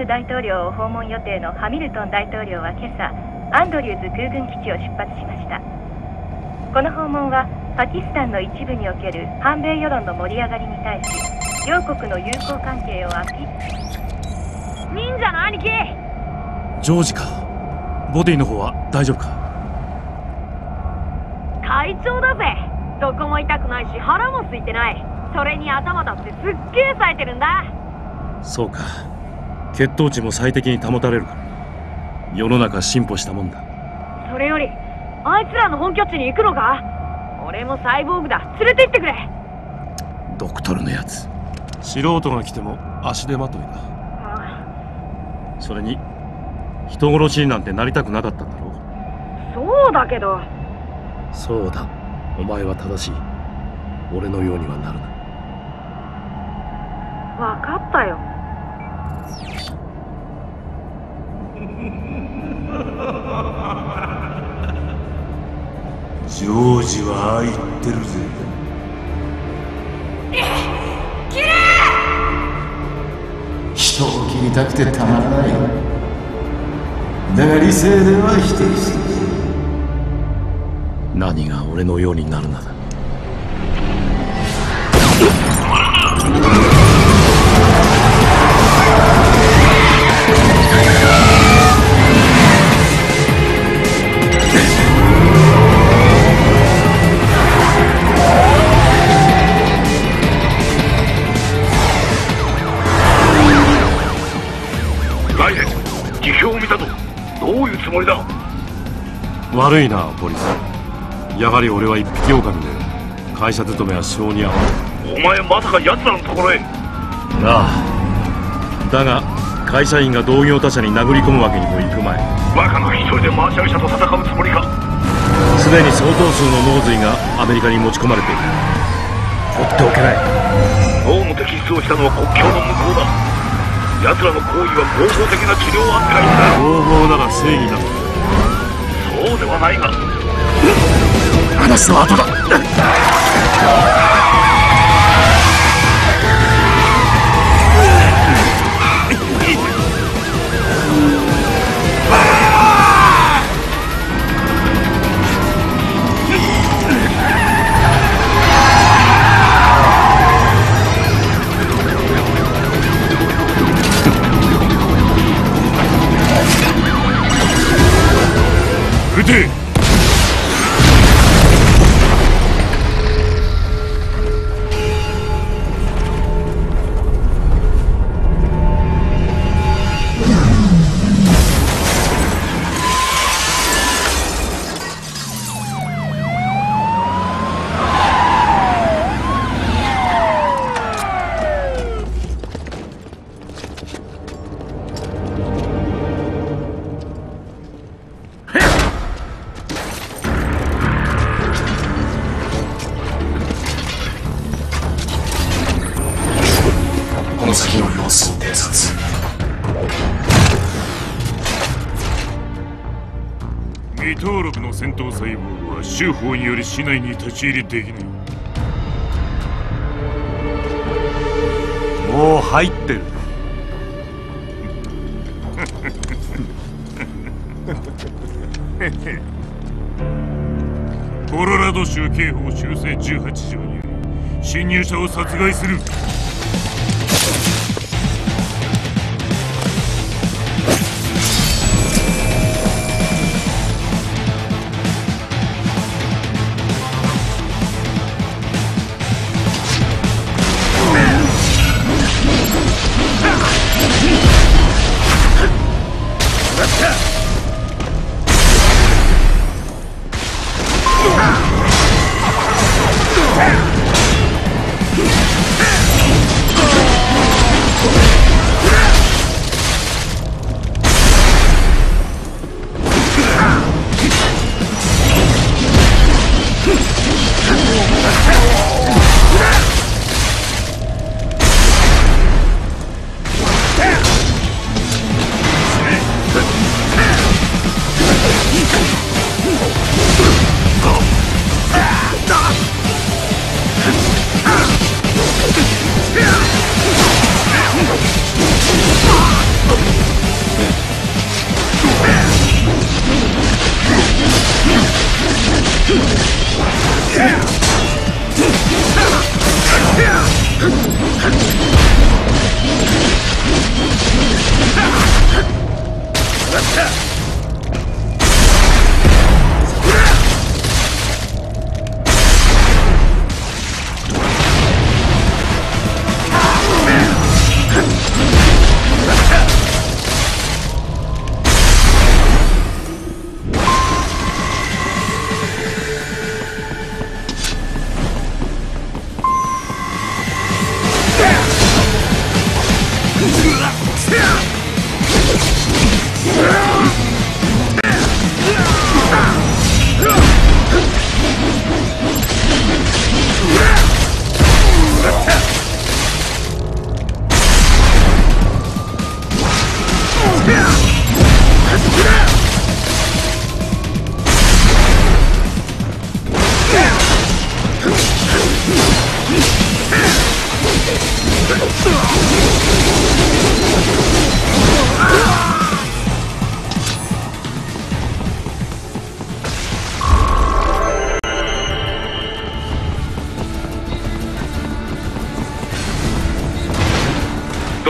ム大統領を訪問予定のハミルトン大統領は今朝アンドリューズ空軍基地を出発しました。この訪問はパキスタンの一部における反米世論の盛り上がりに対し両国の友好関係をアピール。忍者の兄貴！ジョージか。ボディの方は大丈夫か？会長だぜ。どこも痛くないし腹も空いてない。それに頭だってすっげえ冴えてるんだ。そうか血糖値も最適に保たれるから。世の中進歩したもんだ。それよりあいつらの本拠地に行くのか？俺もサイボーグだ。連れて行ってくれ。ドクトルのやつ。素人が来ても足手まといだ。それに人殺しになんてなりたくなかったんだろそうだけど。そうだ。お前は正しい。俺のようにはなるな。分かったよジョージはああ言ってるぜ。人を切りたくてたまらない。だが理性では否定している。何が俺のようになるなだ。見たと。どういうつもりだ？悪いなポリス。やはり俺は一匹狼で会社勤めは性に合わお前まさか奴らのところへ。なあ。だが会社員が同業他社に殴り込むわけにもいくまい。バカな一人でマーシャル社と戦うつもりか。すでに相当数の脳髄がアメリカに持ち込まれている。放っておけない。脳の摘出をしたのは国境の向こうだ奴らの行為は合法的な治療をあってがい。だ合法なら正義だ。そうではないが。話は後だ Ready! 市内に立ち入りできないもう入ってる。コロラド州刑法修正18条により侵入者を殺害する「道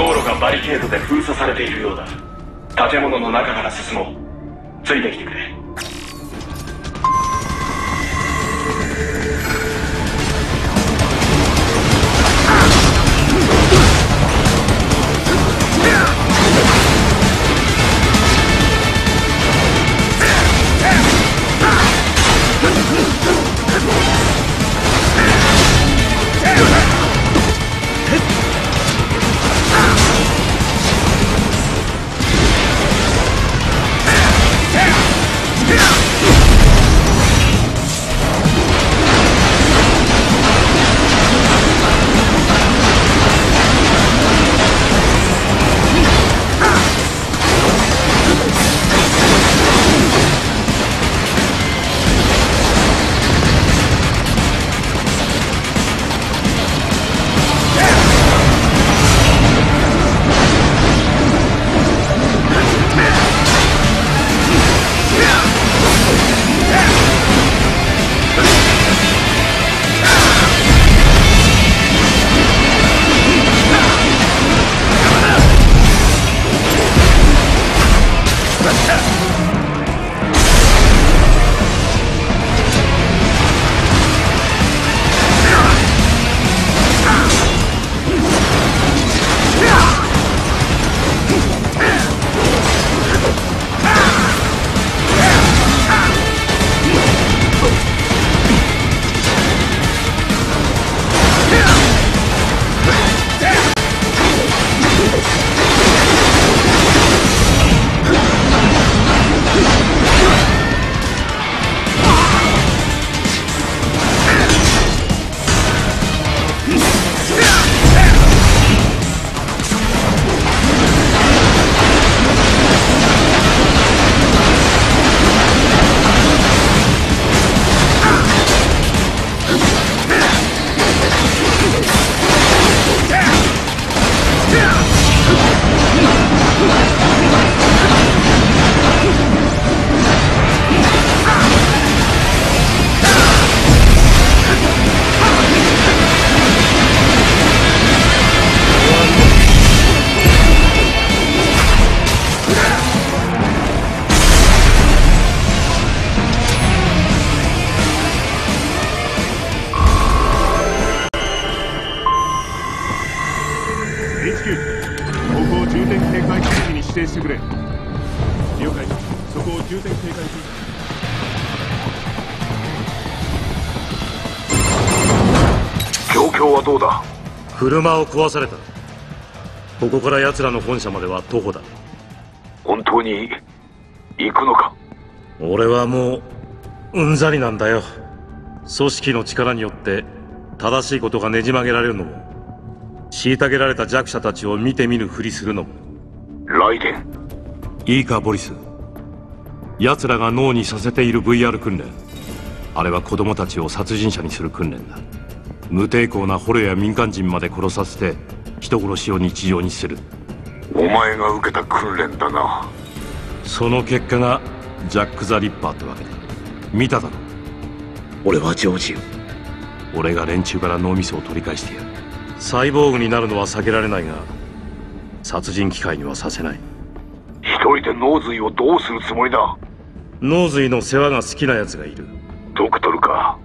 路がバリケードで封鎖されているようだ。建物の中から進もう。ついてきてくれ。車を壊された。ここから奴らの本社までは徒歩だ。本当に行くのか？俺はもううんざりなんだよ。組織の力によって正しいことがねじ曲げられるのも虐げられた弱者たちを見て見ぬふりするのも。ライデン。いいかボリス。奴らが脳にさせている VR 訓練。あれは子供たちを殺人者にする訓練だ無抵抗な捕虜や民間人まで殺させて人殺しを日常にする。お前が受けた訓練だな。その結果がジャック・ザ・リッパーってわけだ。見ただろ。俺はジョージよ俺が連中から脳みそを取り返してやる。サイボーグになるのは避けられないが殺人機械にはさせない。一人で脳髄をどうするつもりだ？脳髄の世話が好きな奴がいる。ドクトルか。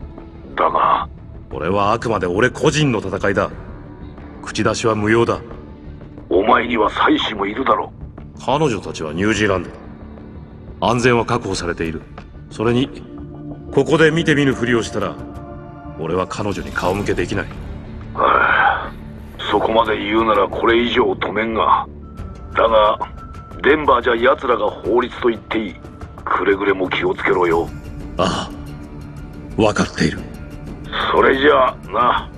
だが俺はあくまで俺個人の戦いだ。口出しは無用だ。お前には妻子もいるだろ彼女たちはニュージーランドだ。安全は確保されている。それにここで見て見ぬふりをしたら俺は彼女に顔向けできない。はあそこまで言うならこれ以上止めんが。だがデンバーじゃ奴らが法律と言っていい。くれぐれも気をつけろよ。ああ分かっているそれじゃあな。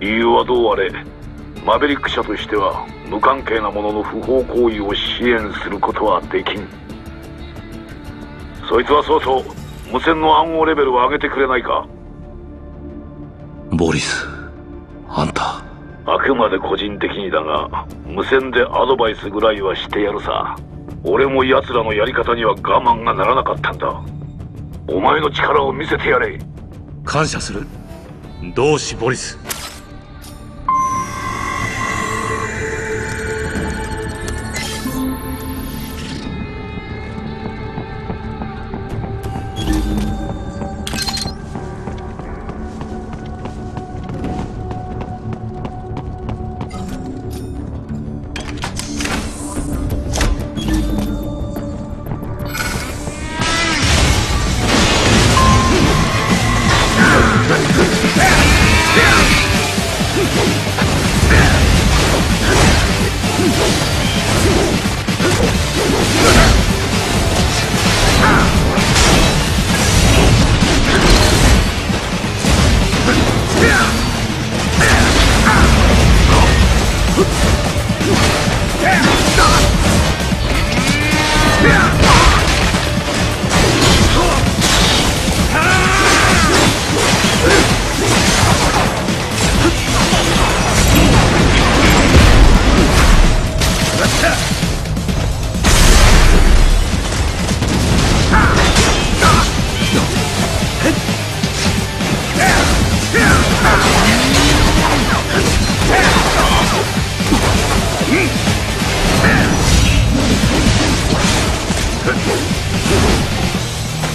理由はどうあれ。マベリック社としては無関係な者の不法行為を支援することはできん。そいつはそうそう無線の暗号レベルを上げてくれないか。ボリスあんた。あくまで個人的にだが無線でアドバイスぐらいはしてやるさ。俺も奴らのやり方には我慢がならなかったんだ。お前の力を見せてやれ感謝する。同志ボリス。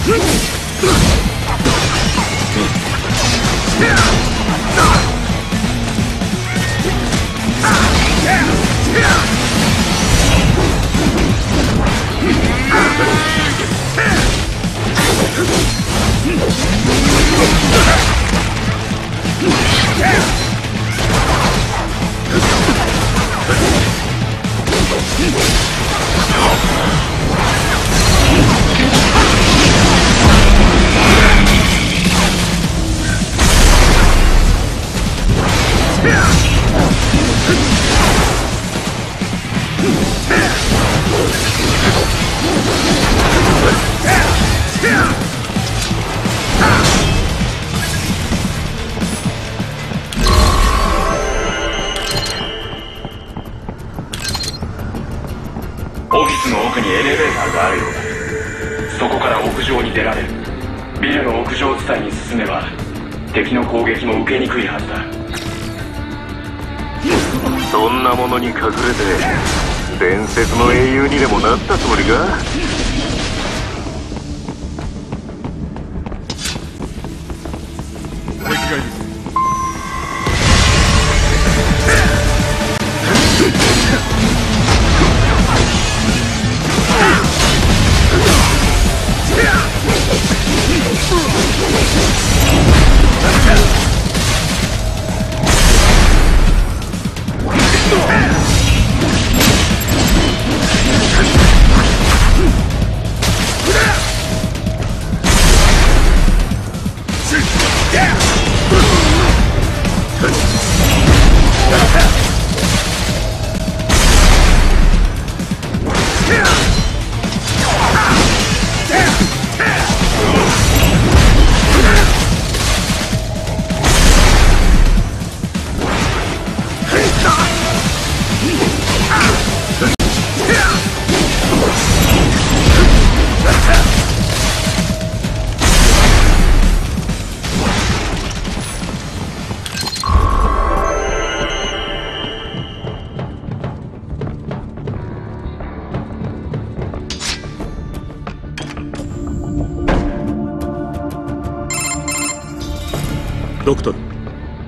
Let's go. オ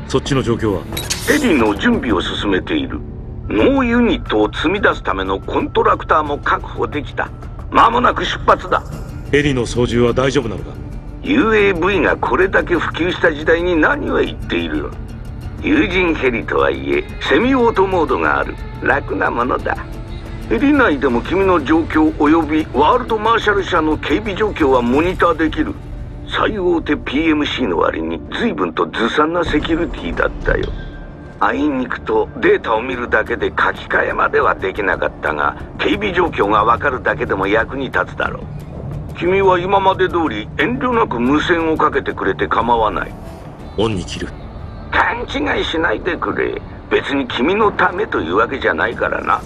そっちの状況は？エディの準備を進めている。脳ユニットを積み出すためのコントラクターも確保できた。間もなく出発だ。ヘリの操縦は大丈夫なのか？UAV がこれだけ普及した時代に何を言っている有人ヘリとはいえセミオートモードがある。楽なものだ。ヘリ内でも君の状況及びワールドマーシャル社の警備状況はモニターできる最大手 PMC の割に随分とずさんなセキュリティだったよ。あいにくとデータを見るだけで書き換えまではできなかったが警備状況がわかるだけでも役に立つだろう。君は今まで通り遠慮なく無線をかけてくれて構わない。オンに切る。勘違いしないでくれ。別に君のためというわけじゃないからな。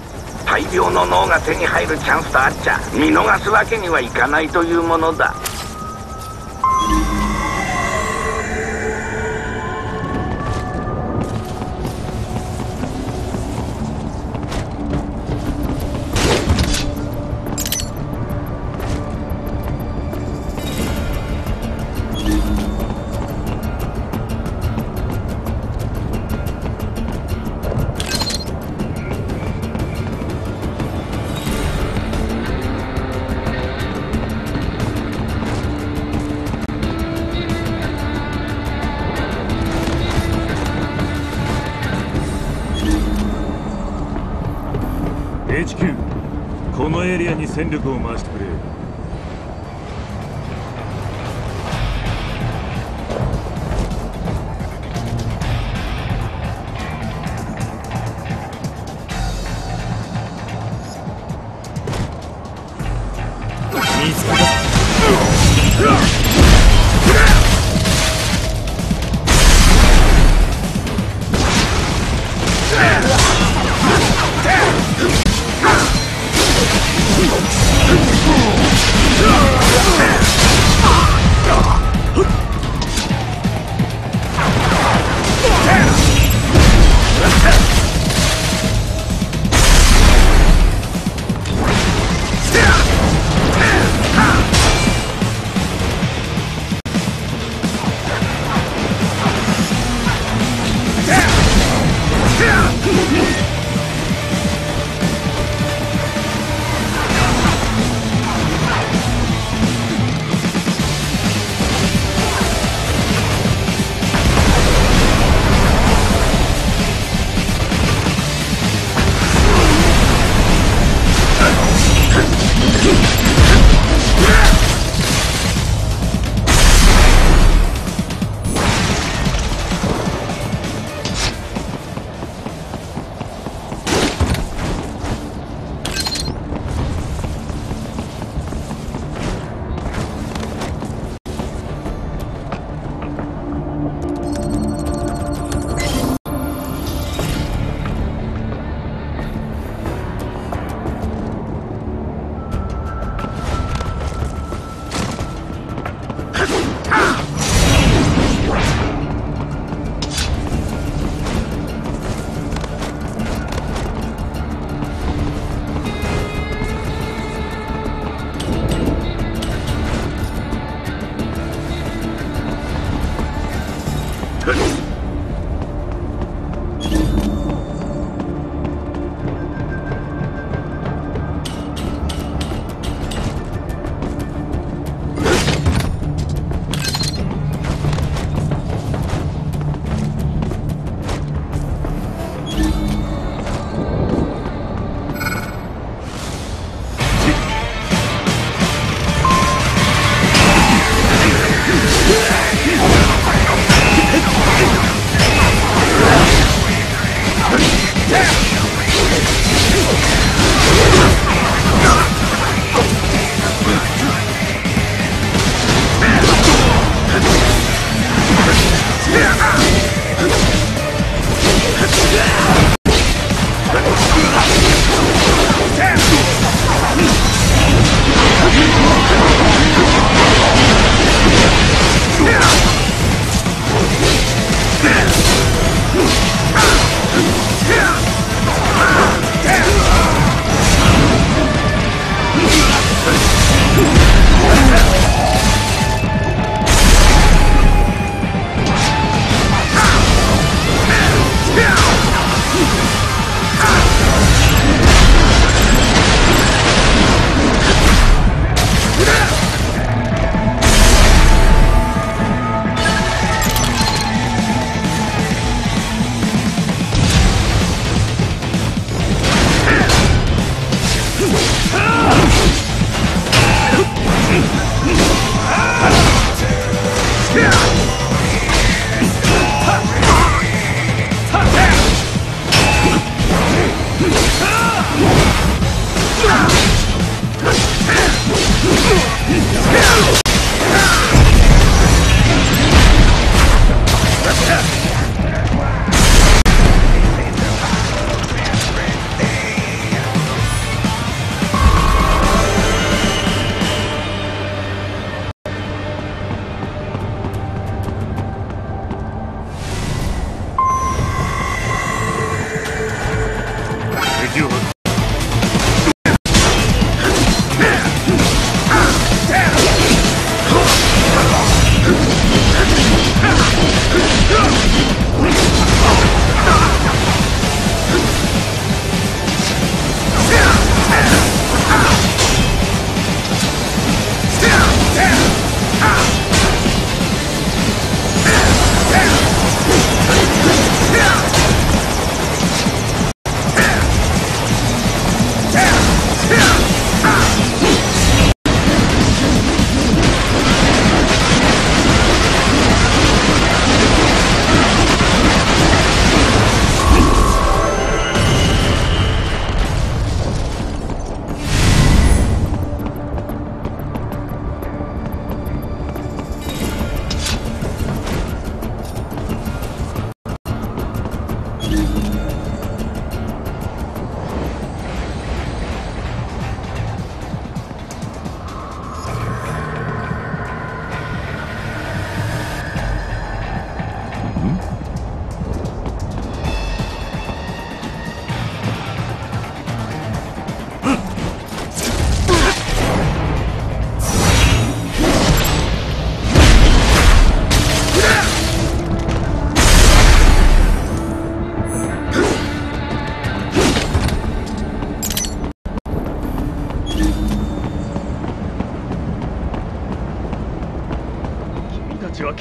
大量の脳が手に入るチャンスとあっちゃ見逃すわけにはいかないというものだ HQ このエリアに戦力を回してくれ。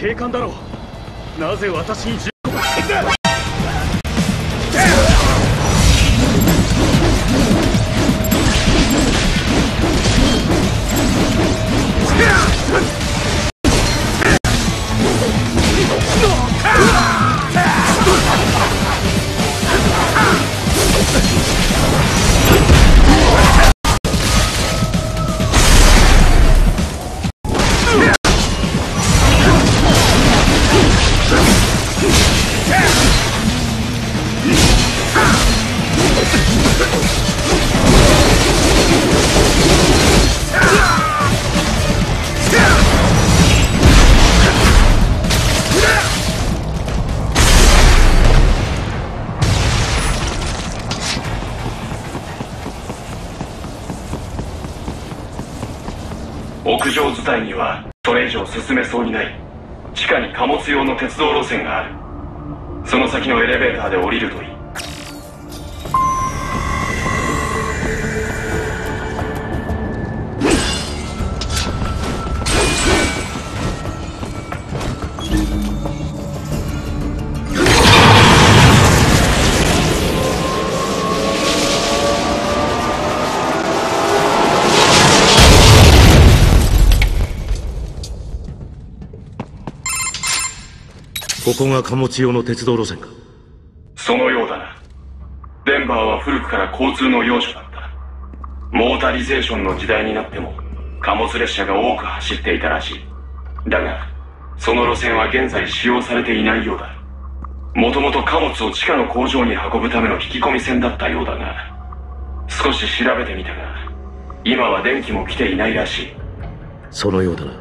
警官だろう。なぜ私に銃道路線がある。その先のエレベーターで降りるといい。ここが貨物用の鉄道路線か。そのようだな。デンバーは古くから交通の要所だった。モータリゼーションの時代になっても貨物列車が多く走っていたらしい。だがその路線は現在使用されていないようだ。もともと貨物を地下の工場に運ぶための引き込み線だったようだが少し調べてみたが今は電気も来ていないらしい。そのようだな。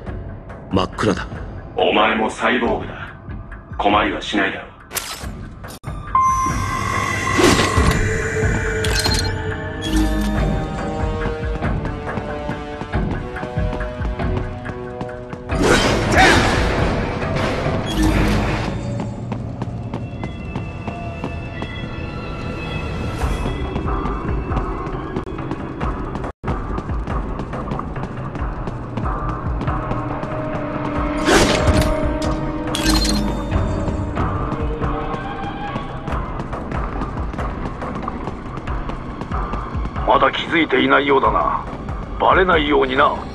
真っ暗だ。お前もサイボーグだ困りはしないだろう。まだ気づいていないようだな。バレないようにな。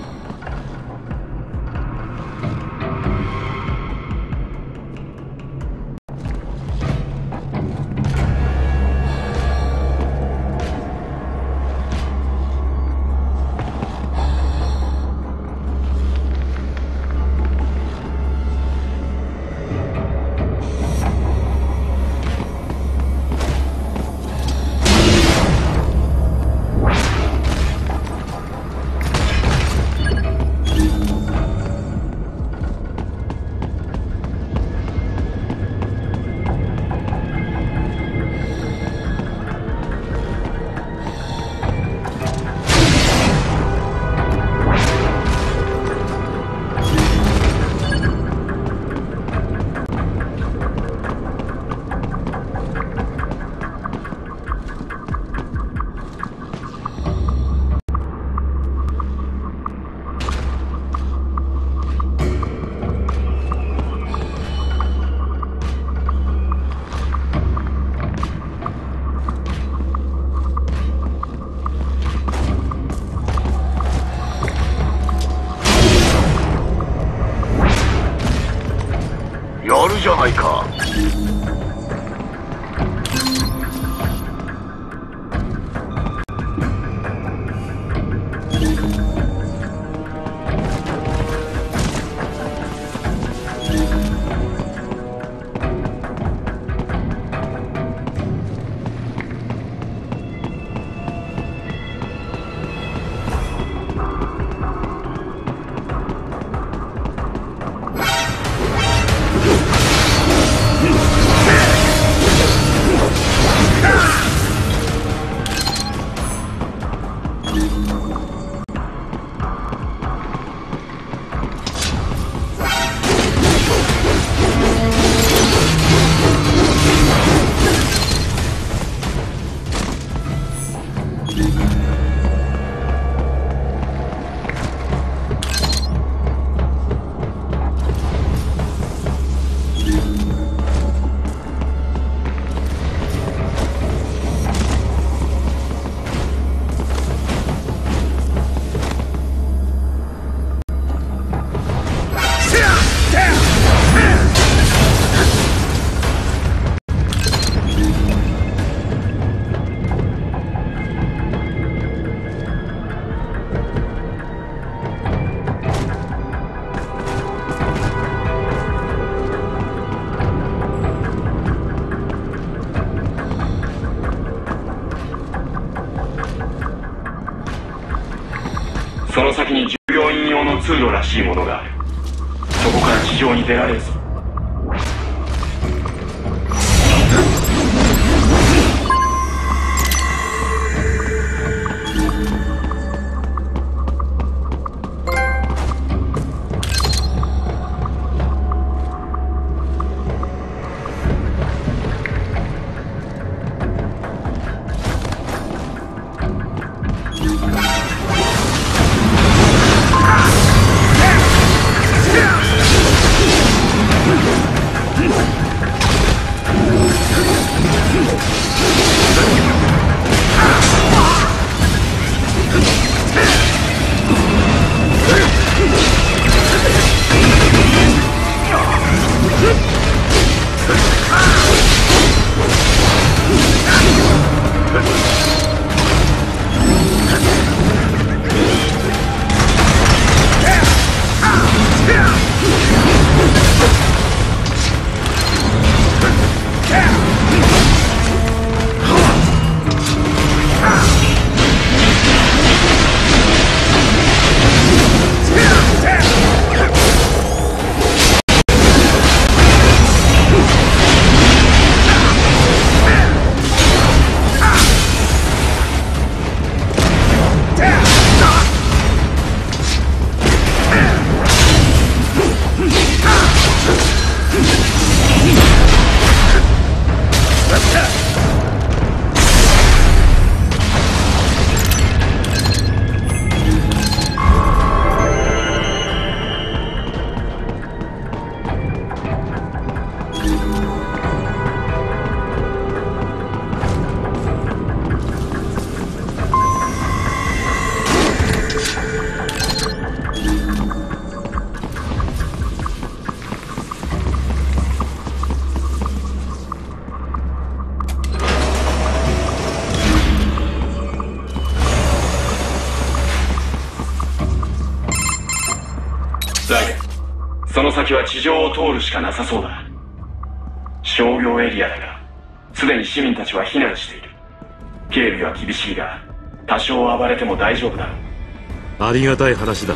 りがたい話だ。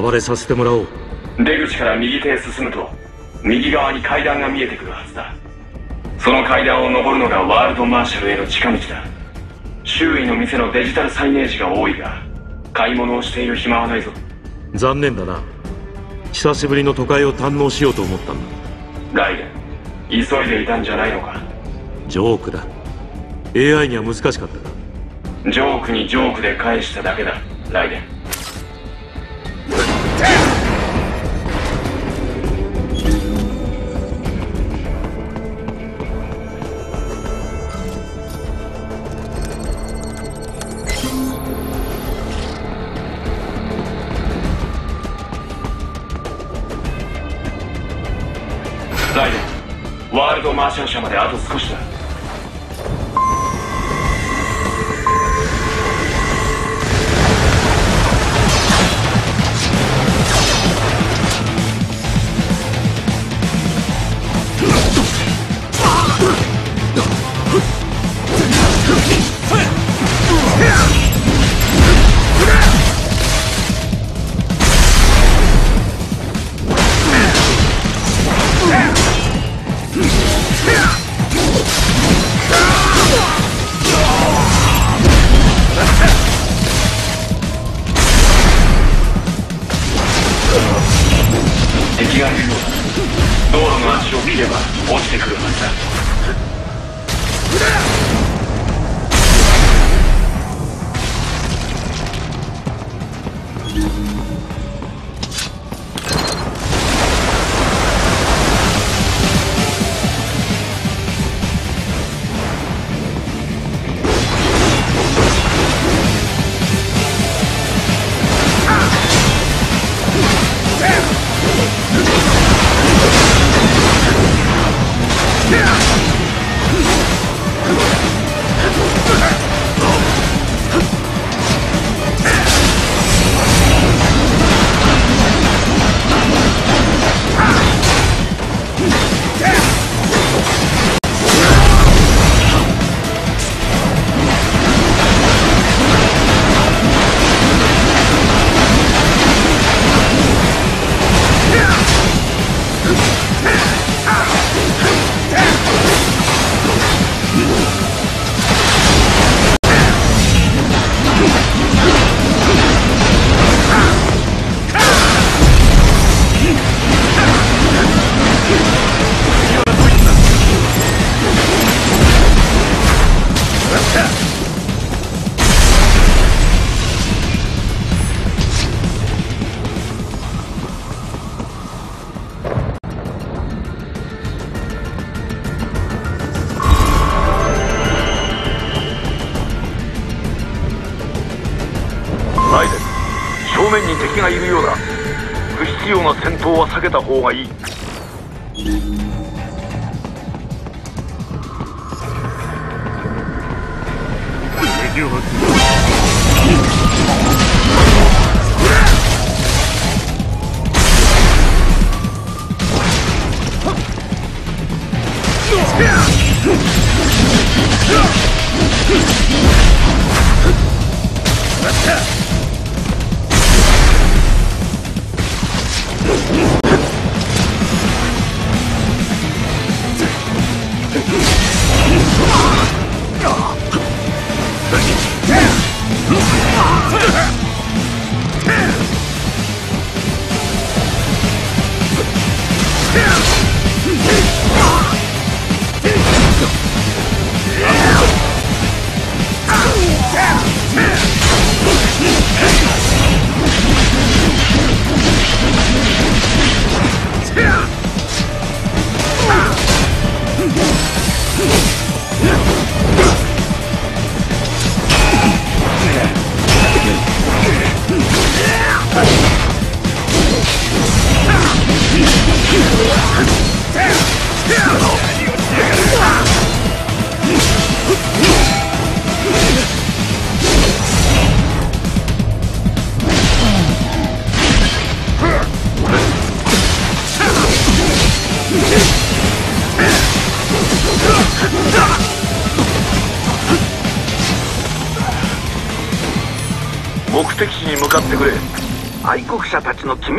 暴れさせてもらおう。う出口から右手へ進むと右側に階段が見えてくるはずだ。その階段を登るのがワールドマーシャルへの近道だ。周囲の店のデジタルサイネージが多いが買い物をしている暇はないぞ。残念だな。久しぶりの都会を堪能しようと思ったんだ。ライデン急いでいたんじゃないのか？ジョークだ。AI には難しかったか？ジョークにジョークで返しただけだライデンワールドマーシャン社まであと少しだ。いるようだ。不必要な戦闘は避けた方がいい。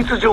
密状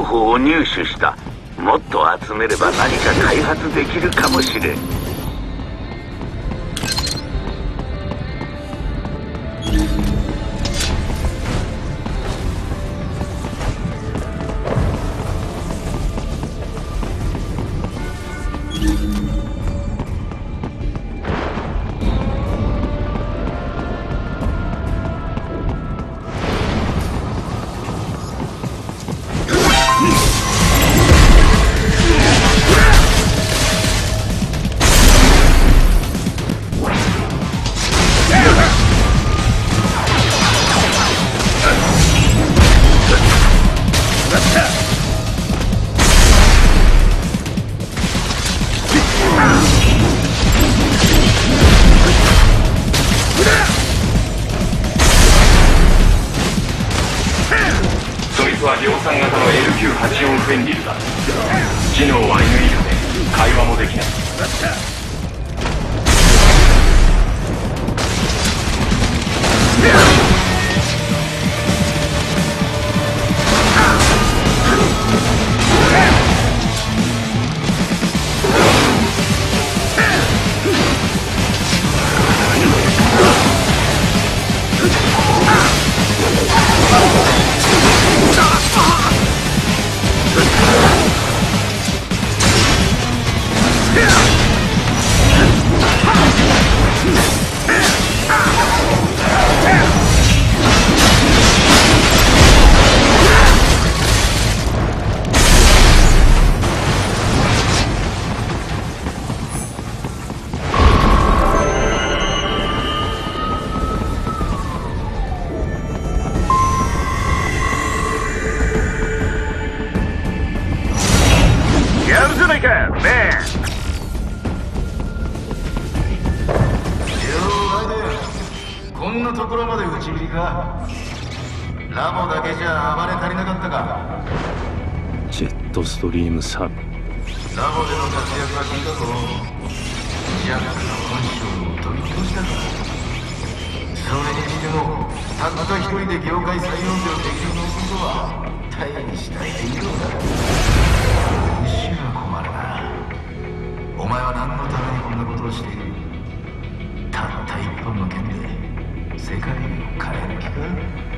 ェットストリームサーブラボでの活躍は聞いたぞジャックの本性を取り戻したかそれにしてもたった一人で業界最音量できることは大変したヒーローだ虫は困るなお前は何のためにこんなことをしてい。るたった一本の剣で世界を変える気か？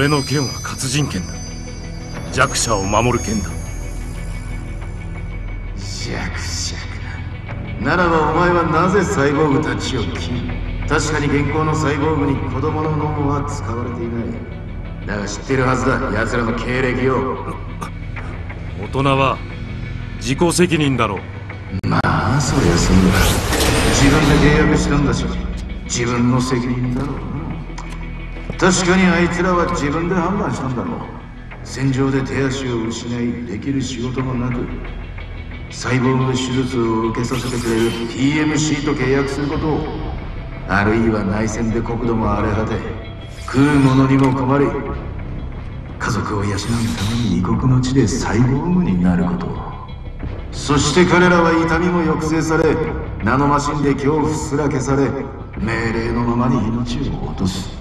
俺の剣は活人剣だ。弱者を守る剣だ。弱者か。ならばお前はなぜサイボーグたちを切り確かに現行のサイボーグに子供の脳は使われていない。だが知ってるはずだ奴らの経歴を。大人は自己責任だろう。まあそりゃそうだ。自分で契約したんだし自分の責任だろう。な確かにあいつらは自分で判断したんだろう。戦場で手足を失いできる仕事もなく細胞の手術を受けさせてくれる PMC と契約することをあるいは内戦で国土も荒れ果て食うものにも困り家族を養うために異国の地でサイボーグになることそして彼らは痛みも抑制されナノマシンで恐怖すら消され命令のままに命を落とす。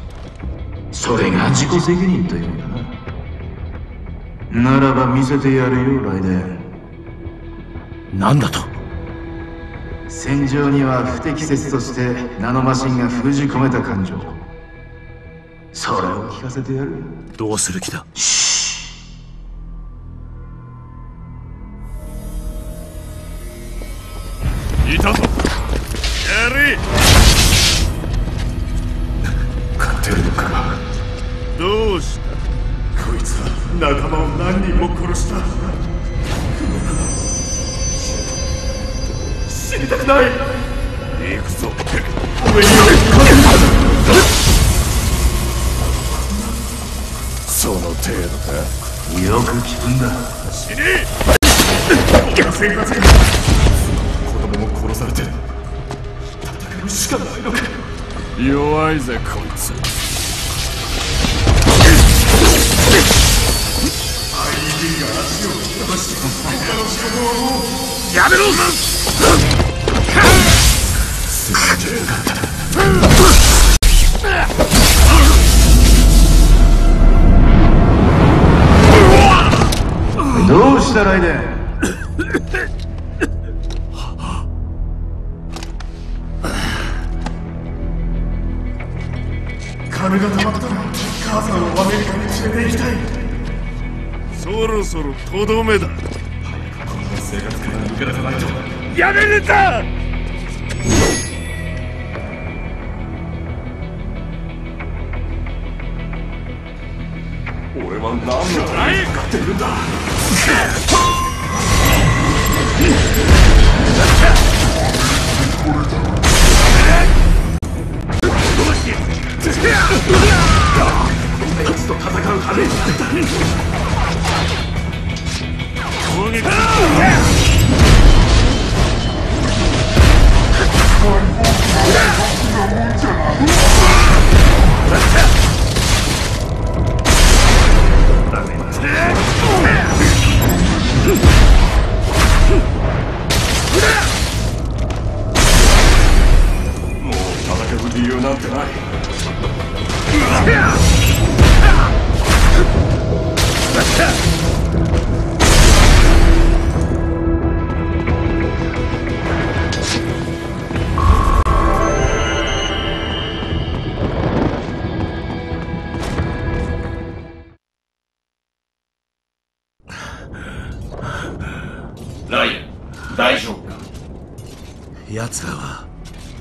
それが自己責任というんだなならば見せてやるよライデンなんだと？戦場には不適切としてナノマシンが封じ込めた感情。それを聞かせてやるどうする気だ？いたぞ何人も殺した。死にたくない。行くぞ。上にその程度かよく聞くんだ。死ね。生活が子供も殺されて戦うしかないのか。弱いぜこいつ。やめろどうし。たらいいねとどめだやめるんだ俺は何のためにかかってるんだ！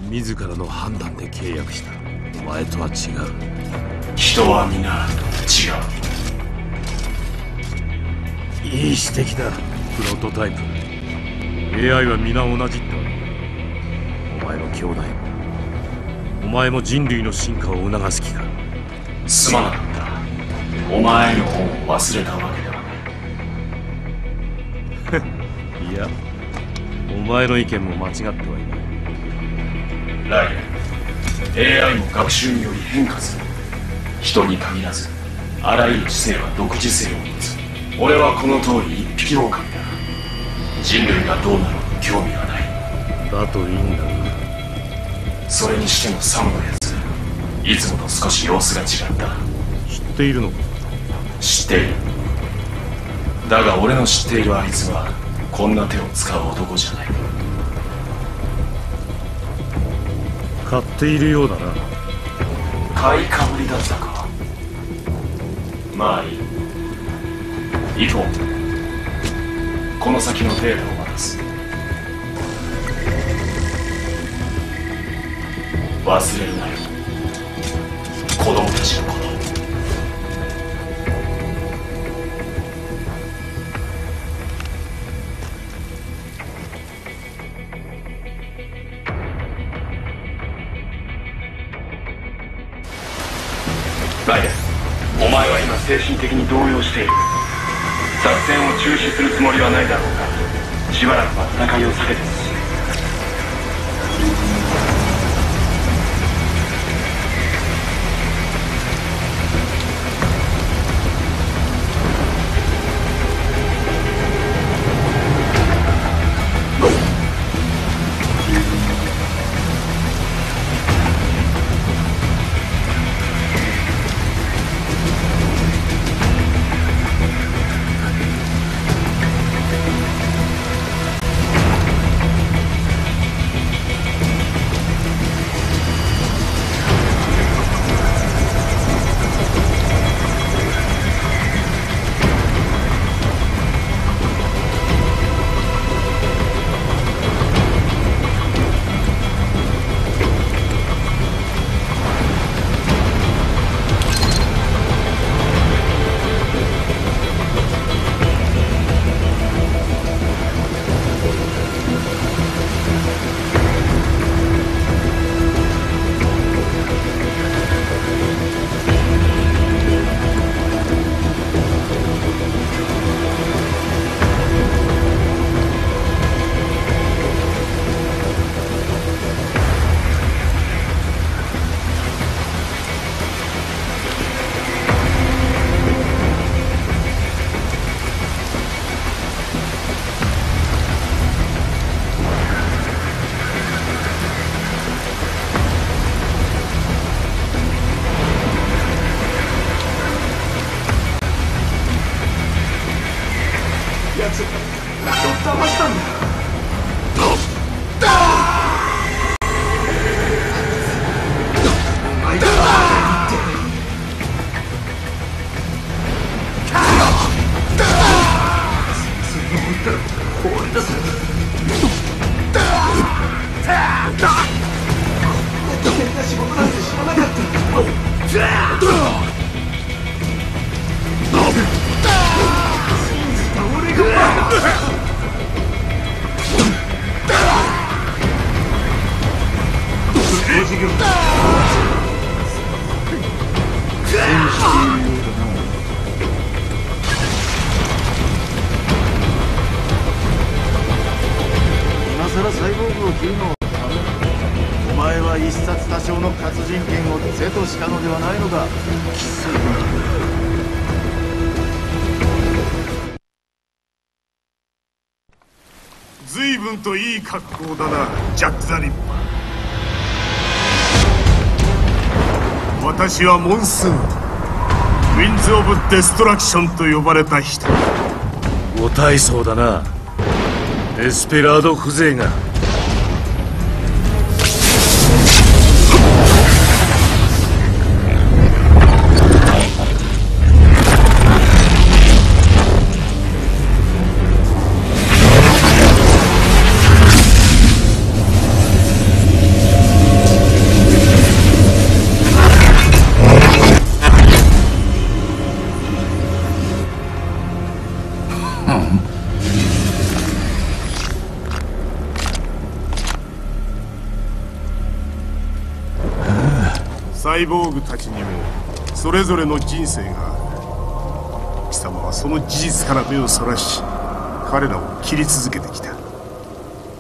自らの判断で契約した。お前とは違う。人は皆違う。いい指摘だ。プロトタイプ。AI は皆同じってわけ。お前の兄弟も。お前も人類の進化を促す気か。すまなかった。お前の本を忘れたわけではない。いやお前の意見も間違ってはいない AI も学習により変化する。人に限らずあらゆる知性は独自性を持つ。俺はこの通り一匹狼だ。人類がどうなろうと興味はない。だといいんだがそれにしてもサムのやついつもと少し様子が違った。知っているのか？知っている。だが俺の知っているあいつはこんな手を使う男じゃない買っているようだな。買いかぶりだったか。まあいい。行こう。この先のデータを渡す忘れるなよ。子供たちのこと。精神的に動揺している。作戦を中止するつもりはないだろうがしばらくは戦いを避けて。分といい格好だなジャック・ザ・リッパー。私はモンスーンウィンズ・オブ・デストラクションと呼ばれた人。ご大層だな。エスペラード風情が。イボーグたちにもそれぞれの人生がある。貴様はその事実から目をそらし彼らを切り続けてきた。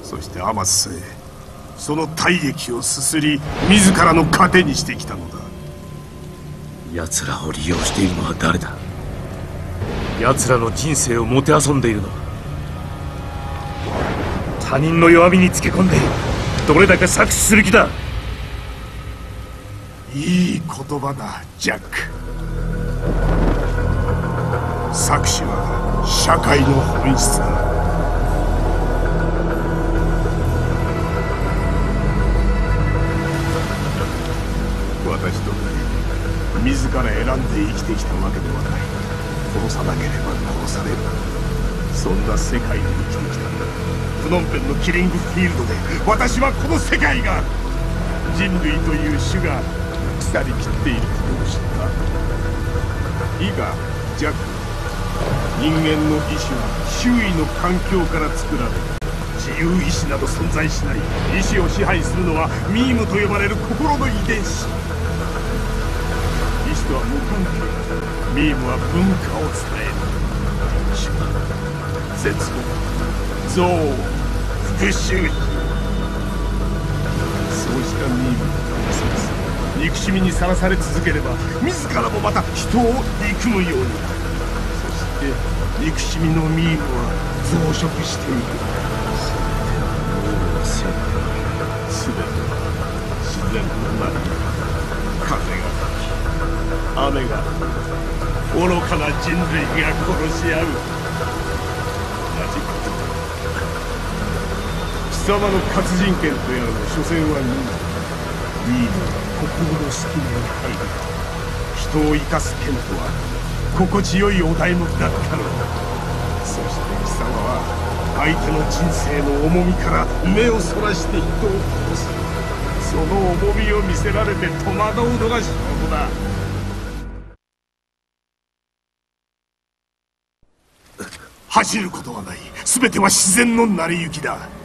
そしてアマスさえその体液をすすり自らの糧にしてきたのだ。奴らを利用しているのは誰だ？奴らの人生をもてあそんでいるのは他人の弱みにつけ込んでどれだけ搾取する気だ？いい言葉だジャック。搾取は社会の本質だ私と自ら選んで生きてきたわけではない。殺さなければ殺される。そんな世界に生きてきたプノンペンのキリングフィールドで私はこの世界が人類という種が腐りきっていることを知ったいいかジャック人間の意志は周囲の環境から作られ自由意志など存在しない。意志を支配するのはミームと呼ばれる心の遺伝子。意志とは無関係ミームは文化を伝える。主絶望。憎悪復讐そうしたミーム憎しみにさらされ続ければ自らもまた人を憎むように。なるそして憎しみのミームは増殖していく全ては自然の中風が吹き雨が愚かな人類が殺し合う同じことだ貴様の活人権とやらの所詮は任意ミーム心の隙間に入る人を生かす剣とは心地よいお題目だったのだそして貴様は相手の人生の重みから目をそらして人を殺す。その重みを見せられて戸惑うのが仕事だ。走ることはない。全ては自然の成り行きだ。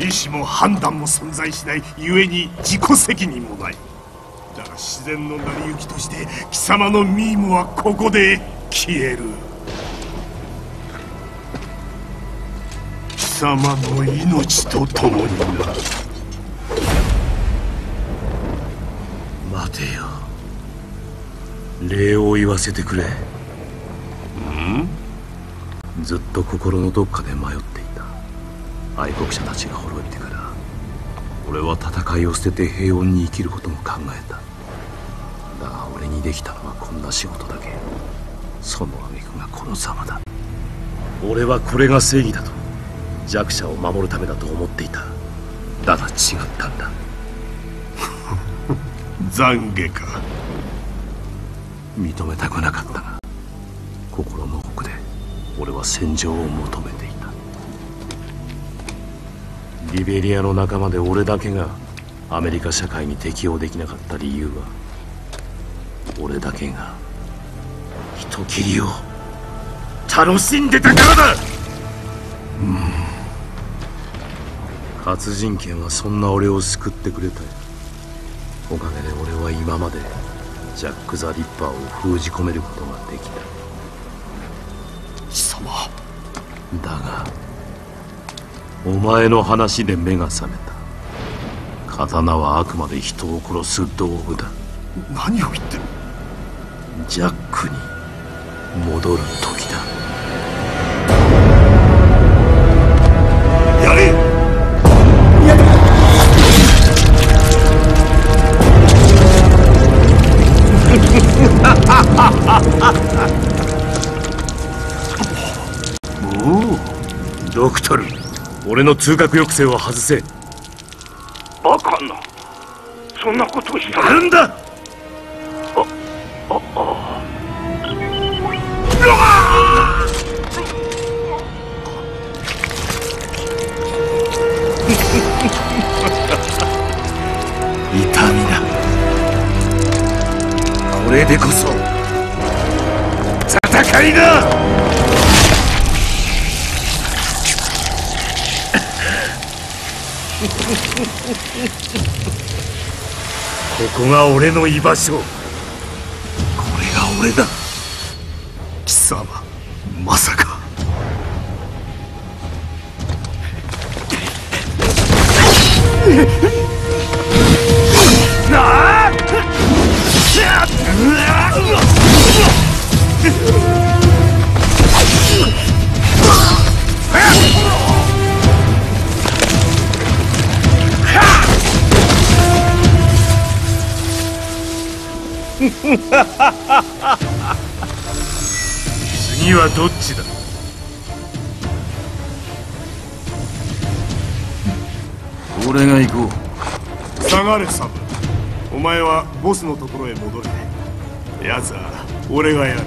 意志も判断も存在しない故に自己責任もない。だが自然の成り行きとして貴様のミームはここで消える。貴様の命と共にな待てよ。礼を言わせてくれ。ずっと心のどっかで迷っ愛国者たちが滅びてから俺は戦いを捨てて平穏に生きることも考えた。だが俺にできたのはこんな仕事だけ。その挙句がこのざまだ。俺はこれが正義だと弱者を守るためだと思っていた。だが違ったんだ。懺悔か。認めたくなかったが心の奥で俺は戦場を求めてリベリアの仲間で俺だけがアメリカ社会に適応できなかった理由は俺だけが人斬りを楽しんでたからだ!活人権はそんな俺を救ってくれたよ。おかげで俺は今までジャック・ザ・リッパーを封じ込めることができた。貴様。だがお前の話で目が覚めた。刀はあくまで人を殺す道具だ。何を言ってる？ジャックに戻る時だ俺の通覚抑制を外せ。バカな。そんなことをしたやるんだ。痛みだ。これでこそ。戦いだこが俺の居場所。これが俺だ。次はどっちだ？俺が行こう。下がれサブお前はボスのところへ戻れ。やつは俺がやる。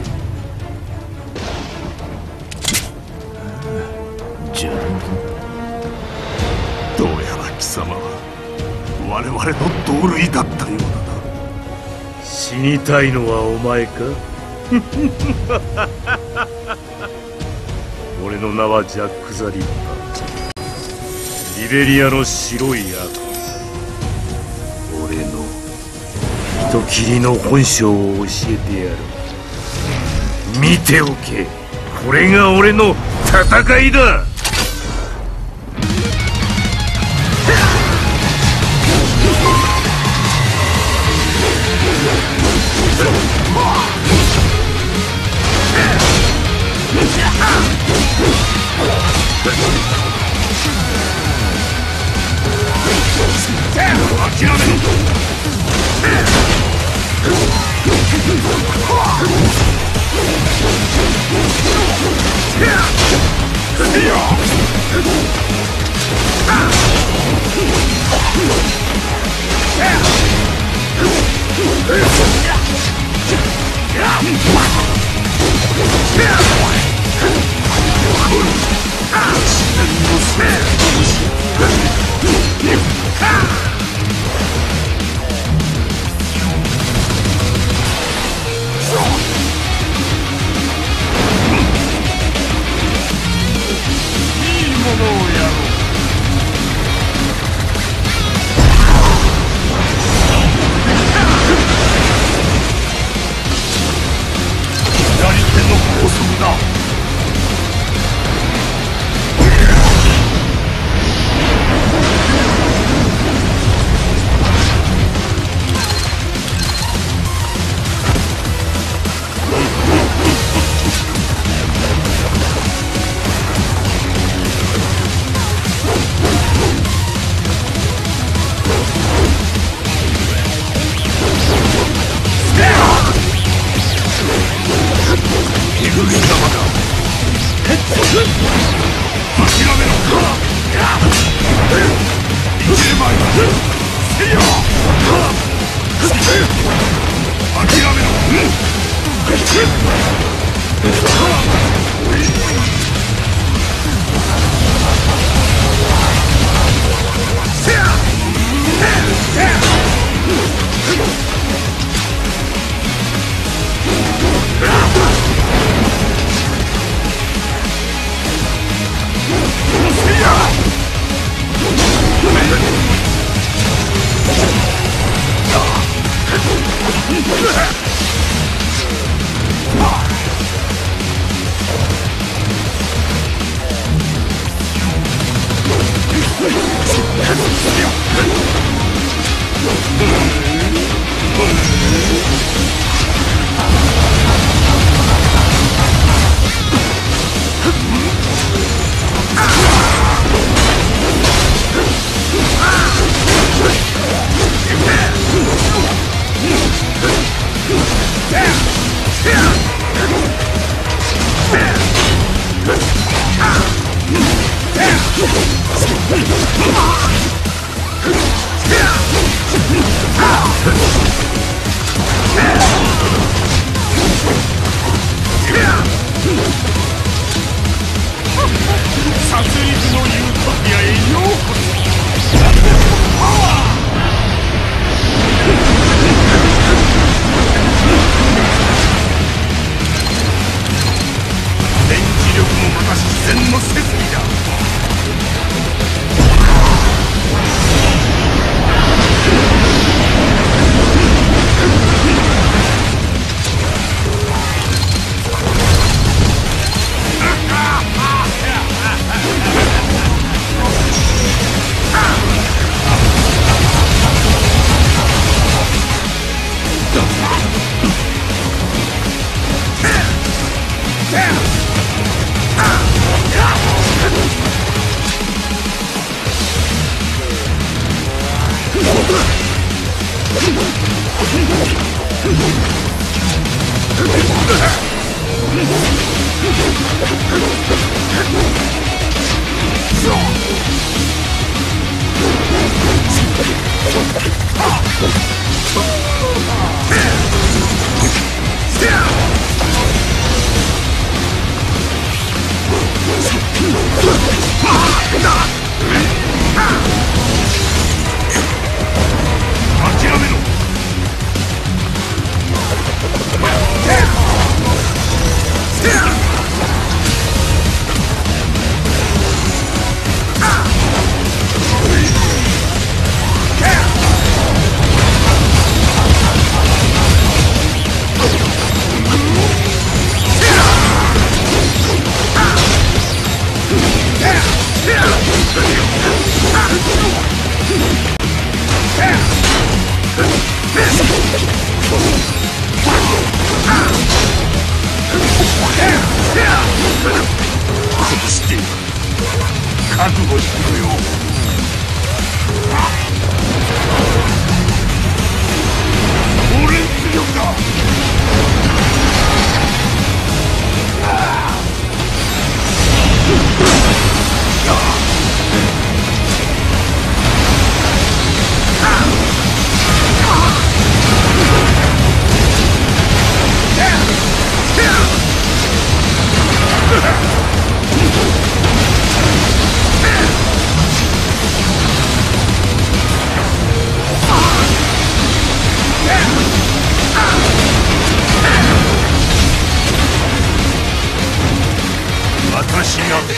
じゃあどうやら貴様は我々の同類だったようだな。死にたいのはお前か？俺の名はジャック・ザ・リッパー。リベリアの白い悪俺の人斬りの本性を教えてやる。見ておけ。これが俺の戦いだ。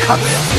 私が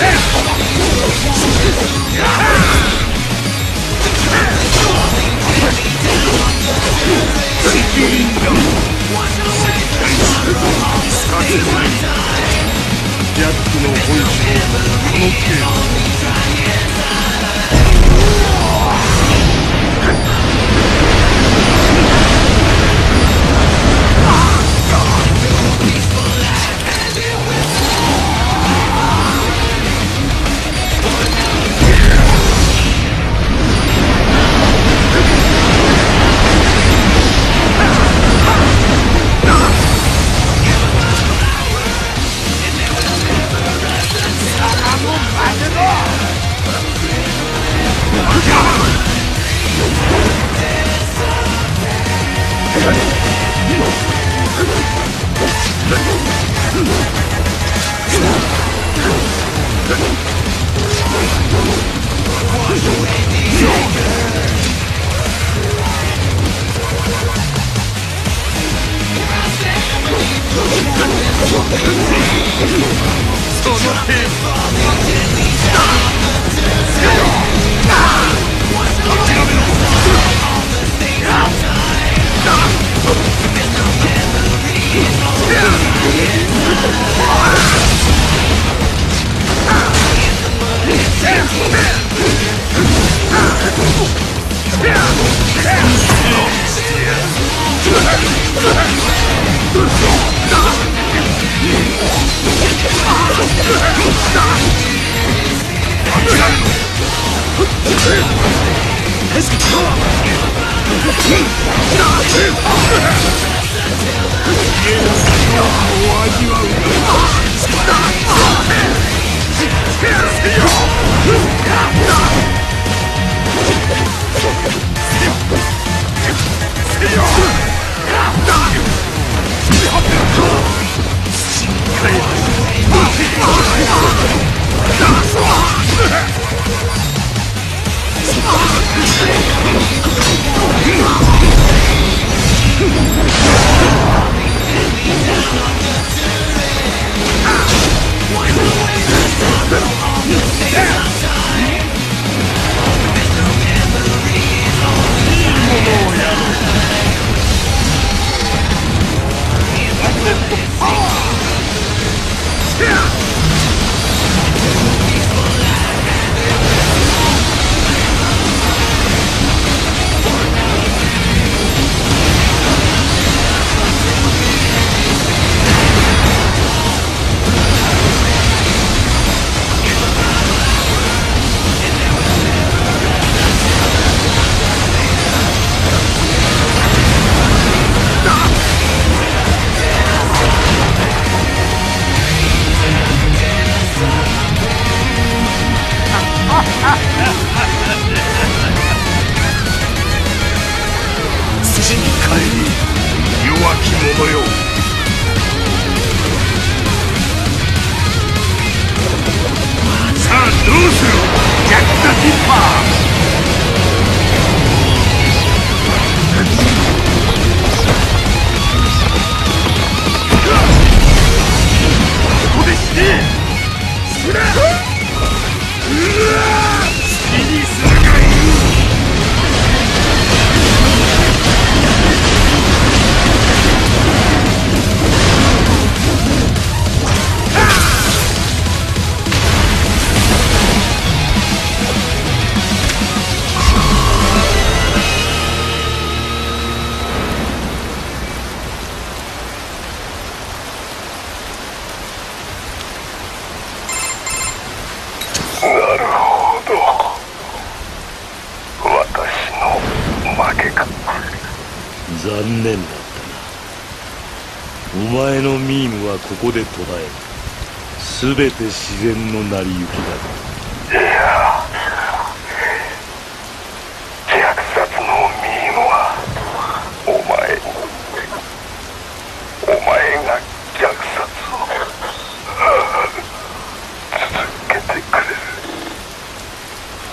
この程度土残念だったな。お前のミームはここで途絶え全て自然の成り行きだ。ったや虐殺のミームはお前お前が虐殺を続けてくれる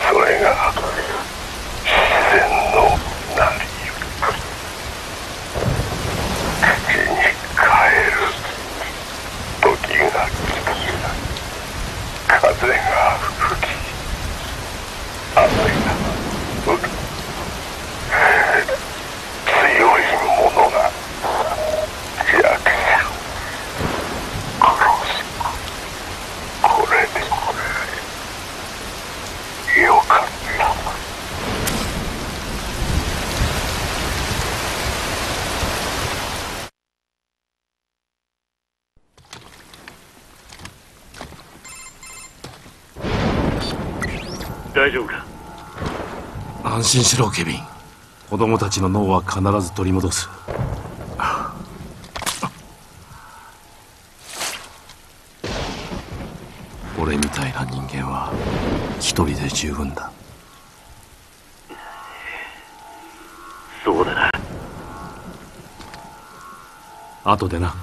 それが自然の成り行き土に帰る時が来た風が吹き雨が降る強い者が弱者を殺すこれでよかった大丈夫か安心しろケビン。子供たちの脳は必ず取り戻す。俺みたいな人間は一人で十分だ。そうだな。後でな